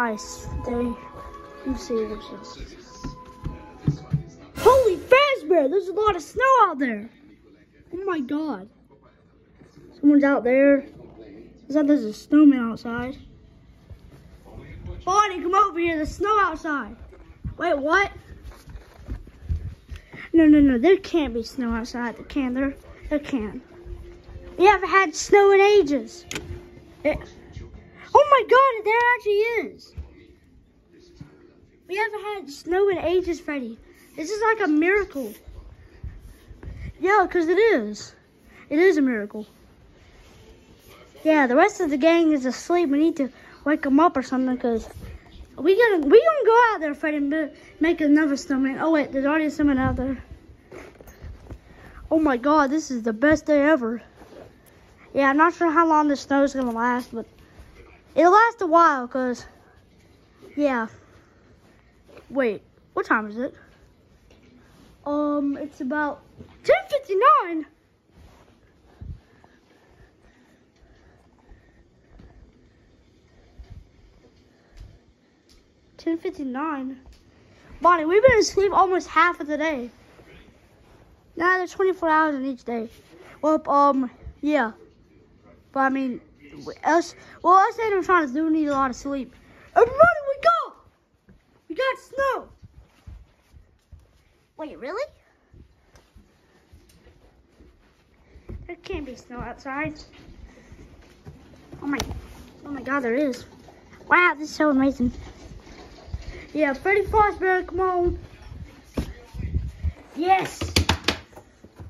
nice day. Let's see Holy Fazbear, there's a lot of snow out there. Oh my god. Someone's out there. Is that there's a snowman outside? Bonnie, come over here. There's snow outside. Wait, what? No, no, no. There can't be snow outside. There can. There, there can. We haven't had snow in ages. Oh my God! There actually is. We haven't had snow in ages, Freddy. This is like a miracle. Yeah, because it is. It is a miracle. Yeah, the rest of the gang is asleep. We need to wake them up or something because we gonna we gonna go out there, Freddy, and make another snowman. Oh wait, there's already snowman out there. Oh my God, this is the best day ever. Yeah, I'm not sure how long the snow is gonna last, but it'll last a while because, yeah. Wait, what time is it? Um, it's about 10:59. Ten fifty nine. Bonnie, we've been asleep almost half of the day. Nah, there's 24 hours in each day. Well, um, yeah. But I mean, us, well, us animatronics do need a lot of sleep. Everybody, we go! We got snow! Wait, really? There can't be snow outside. Oh my, oh my god, there is. Wow, this is so amazing. Yeah, Freddy Fazbear, come on. Yes.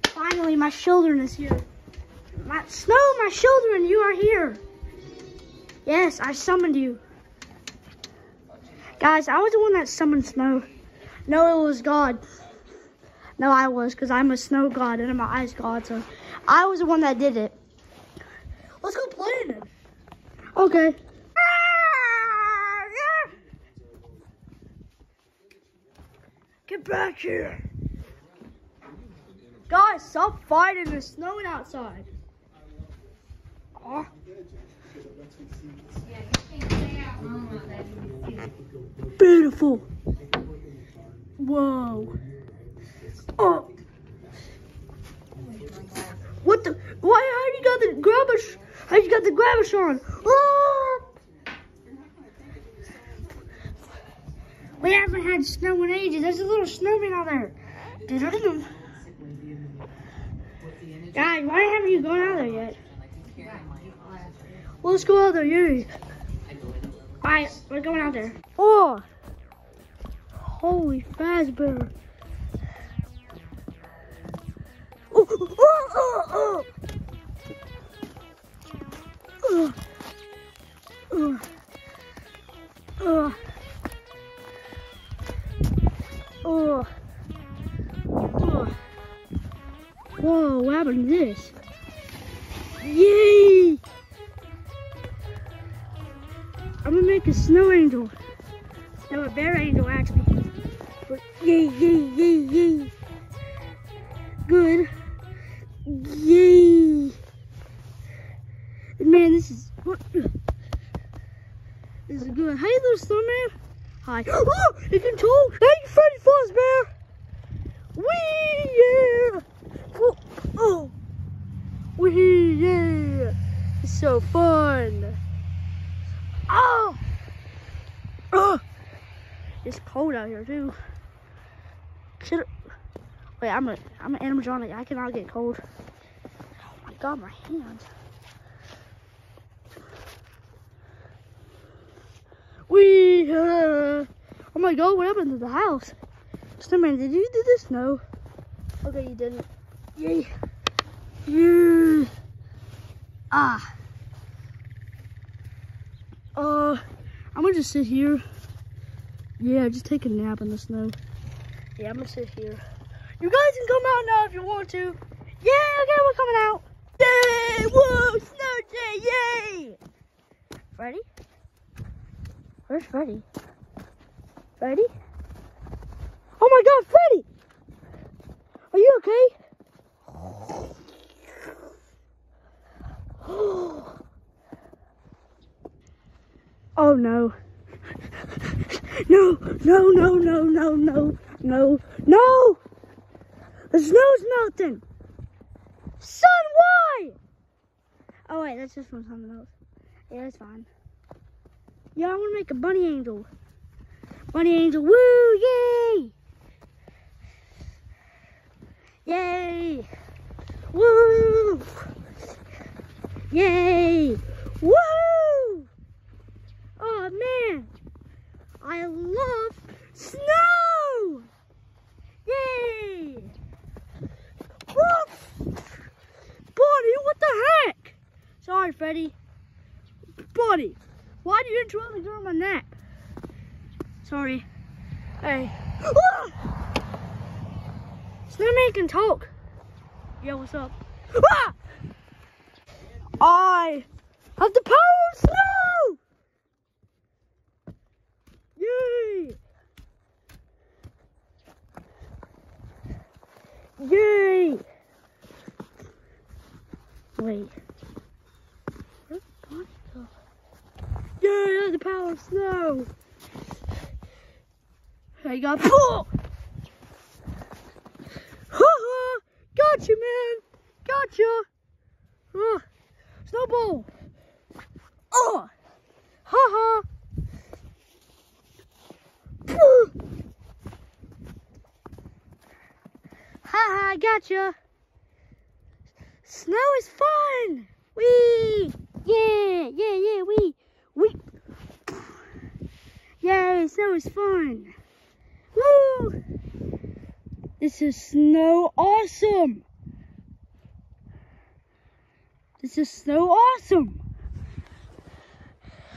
Finally, my children is here. My Snow, my children, you are here. Yes, I summoned you. Guys, I was the one that summoned Snow. No, it was God. No, I was, because I'm a snow god and I'm an ice god, so I was the one that did it. Let's go play it. Okay. Get back here. Guys, stop fighting. It's snowing outside. Oh. Beautiful. Whoa. Oh. What the? Why? How you got the grabish? How you got the grabish on? Oh. We haven't had snow in ages. There's a little snowman out there. Guys, why haven't you gone out there yet? Well, let's go out there, yay. Alright, we're going out there. Oh! Holy Fazbear. Oh, oh, oh, oh. Oh. Oh. Oh. Oh. Whoa, what happened to this? Yay! I'm gonna make a snow angel. No, a bear angel actually. But yay, yay, yay, yay. Good. Yay. Man, this is what this is good. Hey little snowman. Hi. Oh, it can talk. Hey, Freddy Fazbear. Wee yeah. Oh, oh. Wee yeah. It's so fun. Oh. Oh. It's cold out here too. Should wait. I'm a I'm an animatronic. I cannot get cold. Oh my god, my hands. We, uh, oh my god, what happened to the house? Snowman, did you do this? No. Okay, you didn't. Yay. Yeah. Ah. Uh, I'm gonna just sit here. Yeah, just take a nap in the snow. Yeah, I'm gonna sit here. You guys can come out now if you want to. Yeah, okay, we're coming out. Yay! Whoa, snow day, yay! Ready? Where's Freddy? Freddy? Oh my god, Freddy! Are you okay? oh no. No, no, no, no, no, no, no! no! The snow's melting! Son, why? Oh wait, that's just from something else. Yeah, it's fine. Yeah, I want to make a bunny angel. Bunny angel, woo, yay! Yay! Woo! Yay! Woo! Oh man! I love snow! Yay! Woof! Buddy, what the heck? Sorry, Freddy. Buddy, why do you interrupt me during my nap? Sorry. Hey. Ah! Snowman can talk. Yo, what's up? Ah! I have the power of snow! Yay! Yay! Wait. Where'd Bonnie go? I have the power of snow! I got pull! Ha ha! Gotcha, man! Gotcha! Oh, snowball! Oh! Ha ha! Phew. Ha ha! Gotcha! Snow is fun! Wee! Yeah! Yeah! Yeah! Wee! Yay! Snow is fun! Woo! This is snow awesome! This is snow awesome!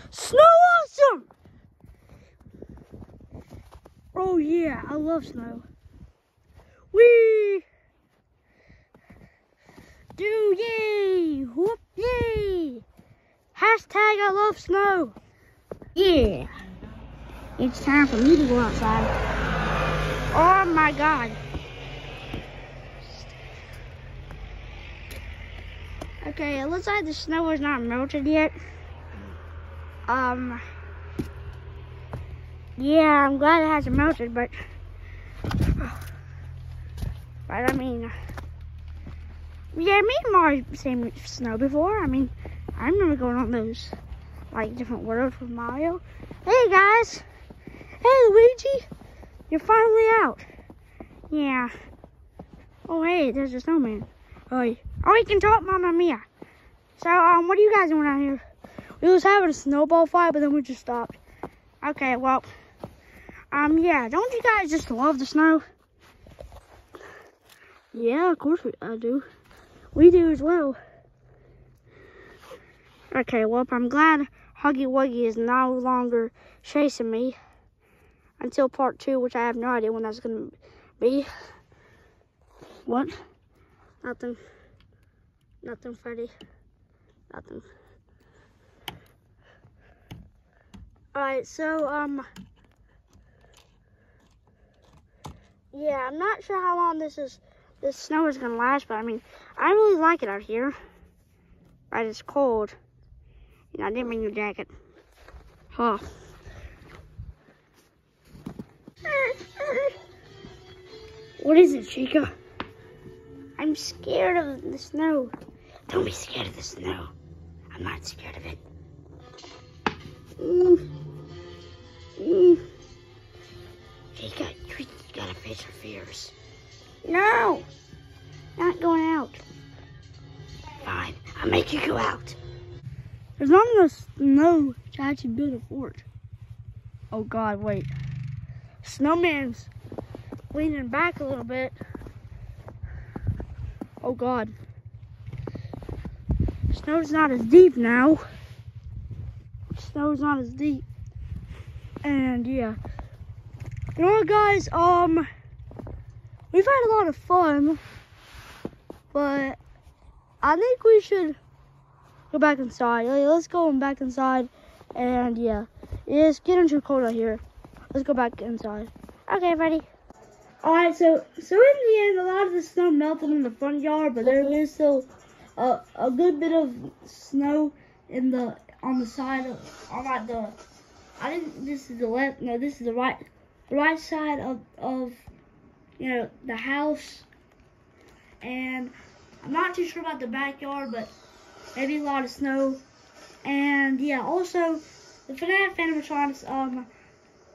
Snow awesome! Oh yeah, I love snow. Wee! Do yay! Whoop yay! Hashtag I love snow. Yeah. It's time for me to go outside. Oh my god. Okay, it looks like the snow is not melted yet. Um, yeah, I'm glad it hasn't melted, but, but I mean, yeah, me and Mari seen snow before. I mean, I remember going on those, like, different worlds with Mario. Hey, guys. Hey, Luigi. You're finally out. Yeah. Oh, hey, there's a snowman. Oh, oh, he can talk, Mamma Mia. So, um, what are you guys doing out here? We was having a snowball fight, but then we just stopped. Okay, well, um, yeah, don't you guys just love the snow? Yeah, of course we, I do. We do as well. Okay, well, I'm glad Huggy Wuggy is no longer chasing me until part two, which I have no idea when that's going to be. What? Nothing. Nothing, Freddy. Nothing. Alright, so, um, yeah, I'm not sure how long this is, this snow is gonna last, but I mean, I really like it out here. Right, it's cold. You know, I didn't bring your jacket. Huh. What is it, Chica? I'm scared of the snow. Don't be scared of the snow. I'm not scared of it. Mm. Mm. Chica, you gotta face your fears. No! Not going out. Fine, I'll make you go out. There's not enough snow to actually build a fort. Oh god, wait. Snowman's leaning back a little bit. Oh God. Snow's not as deep now. Snow's not as deep. And yeah. You know what guys, um we've had a lot of fun. But I think we should go back inside. Let's go back inside and yeah. It's getting too cold out here. Let's go back inside. Okay, ready? Alright, so so in the end, a lot of the snow melted in the front yard, but there is still a, a good bit of snow in the on the side of on like the I think this is the left no this is the right the right side of, of you know the house, and I'm not too sure about the backyard, but maybe a lot of snow. And yeah, also the FNAF animatronics, um,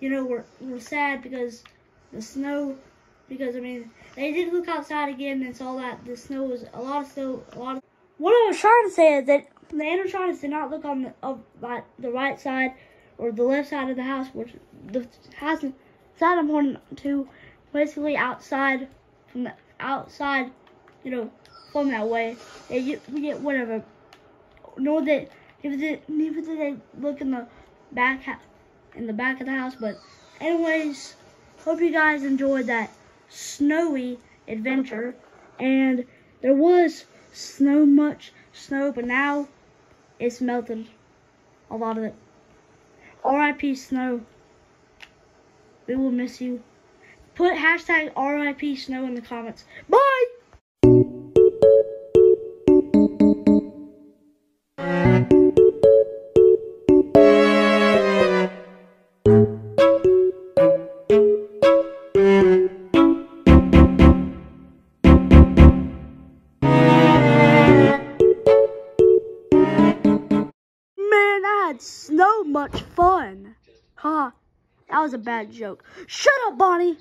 you know, were were sad because the snow, because I mean they did look outside again and saw that the snow was a lot of snow, a lot of. What I was trying to say is that the animatronics did not look on the of the right side or the left side of the house, which the house side I'm pointing to, basically outside from the outside, you know, from that way. They get, we get whatever. Nor that neither did neither did they look in the back ha- in the back of the house. But anyways, hope you guys enjoyed that snowy adventure. And there was snow much snow, but now it's melted. A lot of it. R.I.P. Snow. We will miss you. Put hashtag RIP Snow in the comments. Bye! Fun. Huh. That was a bad joke. Shut up, Bonnie.